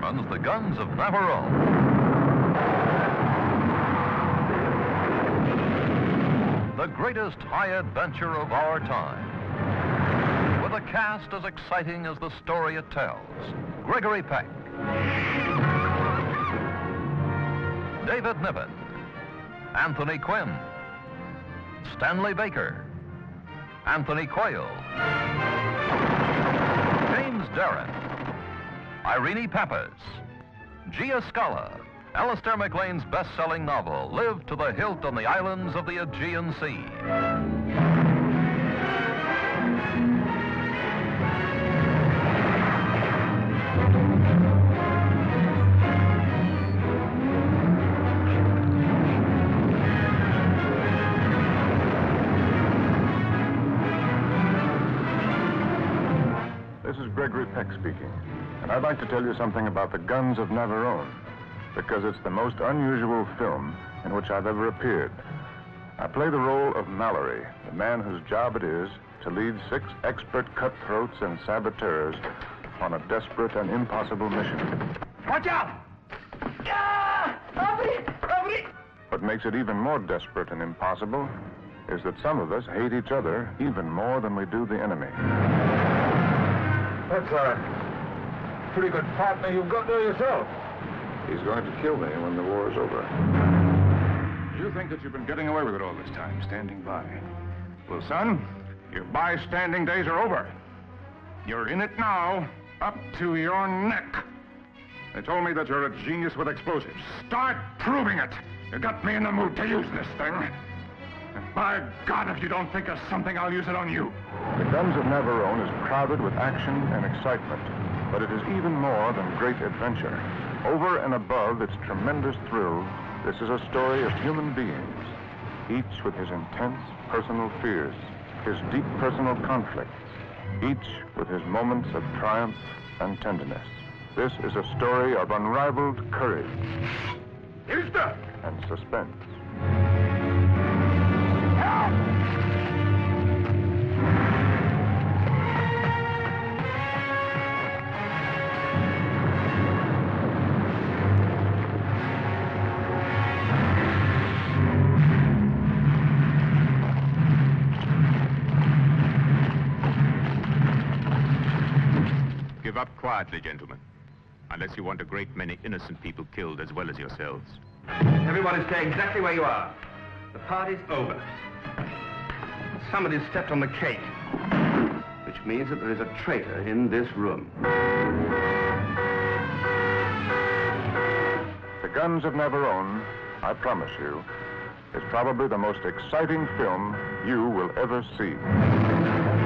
The Guns of Navarone. The greatest high adventure of our time. With a cast as exciting as the story it tells. Gregory Peck. David Niven. Anthony Quinn. Stanley Baker. Anthony Quayle. James Darren. Irene Papas. Gia Scala. Alistair MacLean's best-selling novel, Live to the Hilt on the Islands of the Aegean Sea. Gregory Peck speaking, and I'd like to tell you something about The Guns of Navarone, because it's the most unusual film in which I've ever appeared. I play the role of Mallory, the man whose job it is to lead six expert cutthroats and saboteurs on a desperate and impossible mission. Watch out! Ah! Hurry! Hurry! What makes it even more desperate and impossible is that some of us hate each other even more than we do the enemy. That's a pretty good partner you've got there yourself. He's going to kill me when the war is over. You think that you've been getting away with it all this time, standing by. Well, son, your bystanding days are over. You're in it now, up to your neck. They told me that you're a genius with explosives. Start proving it. You got me in the mood to use this thing. And by God, if you don't think of something, I'll use it on you. The Guns of Navarone is crowded with action and excitement, but it is even more than great adventure. Over and above its tremendous thrill, this is a story of human beings, each with his intense personal fears, his deep personal conflicts, each with his moments of triumph and tenderness. This is a story of unrivaled courage and suspense. Up quietly, gentlemen. Unless you want a great many innocent people killed as well as yourselves. Everybody stay exactly where you are. The party's over. Somebody's stepped on the cake. Which means that there is a traitor in this room. The Guns of Navarone, I promise you, is probably the most exciting film you will ever see.